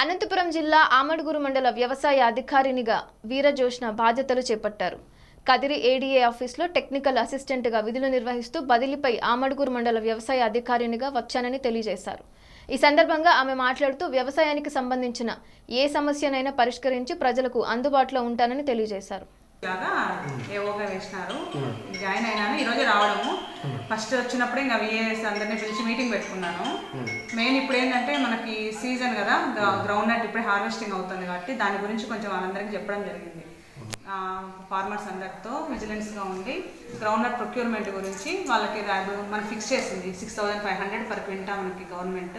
అనంతపురం జిల్లా ఆమడుగురు మండల వ్యవసాయ అధికారినిగా వీరజోష్న బాధ్యతలు చేపట్టారు. కదిరి ఏడీఏ ఆఫీస్లో టెక్నికల్ అసిస్టెంట్గా విధులు నిర్వహిస్తూ బదిలీపై ఆమడుగురు మండల వ్యవసాయ అధికారినిగా వచ్చానని తెలియజేశారు. ఈ సందర్భంగా ఆమె మాట్లాడుతూ వ్యవసాయానికి సంబంధించిన ఏ సమస్యనైనా పరిష్కరించి ప్రజలకు అందుబాటులో ఉంటానని తెలియజేశారు. జాయిన్ అయినాను. ఈరోజు రావడము. ఫస్ట్ వచ్చినప్పుడే ఇంకా విఏఎస్ అందరినీ పిలిచి మీటింగ్ పెట్టుకున్నాను. మెయిన్ ఇప్పుడు ఏంటంటే మనకి సీజన్ కదా గ్రౌండ్ నట్ ఇప్పుడే హార్వెస్టింగ్ అవుతుంది కాబట్టి దాని గురించి కొంచెం వాళ్ళందరికీ చెప్పడం జరిగింది. ఫార్మర్స్ అందరితో విజిలెన్స్గా ఉండి గ్రౌండ్ నట్ ప్రొక్యూర్మెంట్ గురించి వాళ్ళకి ర్యాబ్ మనం ఫిక్స్ చేసింది six thousand five hundred per quintal మనకి గవర్నమెంట్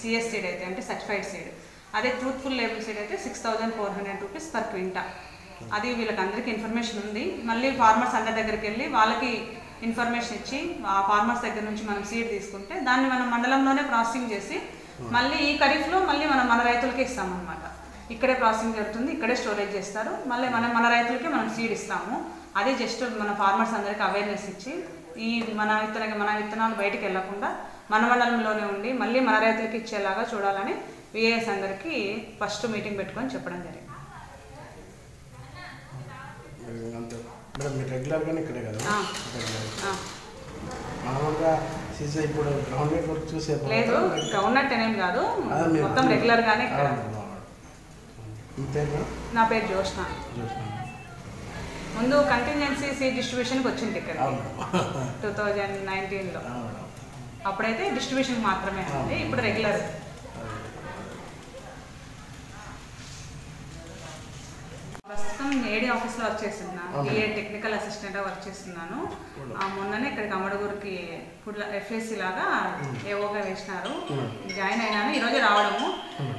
సిఎస్ సీడ్ అయితే అంటే సర్టిఫైడ్ సీడ్ అదే ట్రూత్ఫుల్ లేబుల్ సీడ్ అయితే six thousand four hundred rupees per క్వింటా అది వీళ్ళకి అందరికీ ఇన్ఫర్మేషన్ ఉంది. మళ్ళీ ఫార్మర్స్ అందరి దగ్గరికి వెళ్ళి వాళ్ళకి ఇన్ఫర్మేషన్ ఇచ్చి ఆ ఫార్మర్స్ దగ్గర నుంచి మనం సీడ్ తీసుకుంటే దాన్ని మనం మండలంలోనే ప్రాసెసింగ్ చేసి మళ్ళీ ఈ ఖరీఫ్లో మళ్ళీ మనం మన రైతులకే ఇస్తామన్నమాట. ఇక్కడే ప్రాసెసింగ్ జరుగుతుంది ఇక్కడే స్టోరేజ్ చేస్తారు. మళ్ళీ మనం మన రైతులకి మనం సీడ్ ఇస్తాము. అదే జస్ట్ మన ఫార్మర్స్ అందరికీ అవేర్నెస్ ఇచ్చి ఈ మన విత్తన మన విత్తనాలు బయటికి వెళ్ళకుండా మన మండలంలోనే ఉండి మళ్ళీ మన రైతులకి ఇచ్చేలాగా చూడాలని విఏఎస్ అందరికీ ఫస్ట్ మీటింగ్ పెట్టుకొని చెప్పడం జరిగింది. మేడం మీరు రెగ్యులర్గానే ఇక్కడే కదా. మామూలుగా సీజన్ ఇప్పుడు గ్రౌండ్ నెట్ వర్క్ చూసే లేదు గ్రౌండ్ ఏం కాదు. అదే మీరు- మొత్తం రెగ్యులర్ గానే ఇక్కడ. మీ పేరు నా పేరు జోష్న చూసినాను ముందు కంటింజెన్సీ సీ డిస్ట్రిబ్యూషన్కి వచ్చింది ఇక్కడ టూ థౌజండ్ నైన్టీన్లో అప్పుడైతే డిస్ట్రిబ్యూషన్ మాత్రమే ఉంది. ఇప్పుడు రెగ్యులర్ ఏడీ ఆఫీస్లో వర్క్ చేస్తున్నాను. ఏ టెక్నికల్ అసిస్టెంట్గా వర్క్ చేస్తున్నాను. ఆ, మొన్ననే ఇక్కడికి అమ్మడగూరుకి ఫుడ్ ఎఫ్ఎస్సి లాగా ఏవోగా వేసినారు. జాయిన్ అయినాను. ఈరోజు రావడము.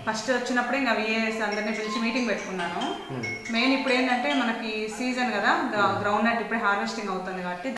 ఫస్ట్ వచ్చినప్పుడే ఇంకా విఏఎస్ అందరినీ పిలిచి మీటింగ్ పెట్టుకున్నాను. మెయిన్ ఇప్పుడు ఏంటంటే మనకి సీజన్ కదా గ్రౌండ్ నట్ ఇప్పుడే హార్వెస్టింగ్ అవుతుంది కాబట్టి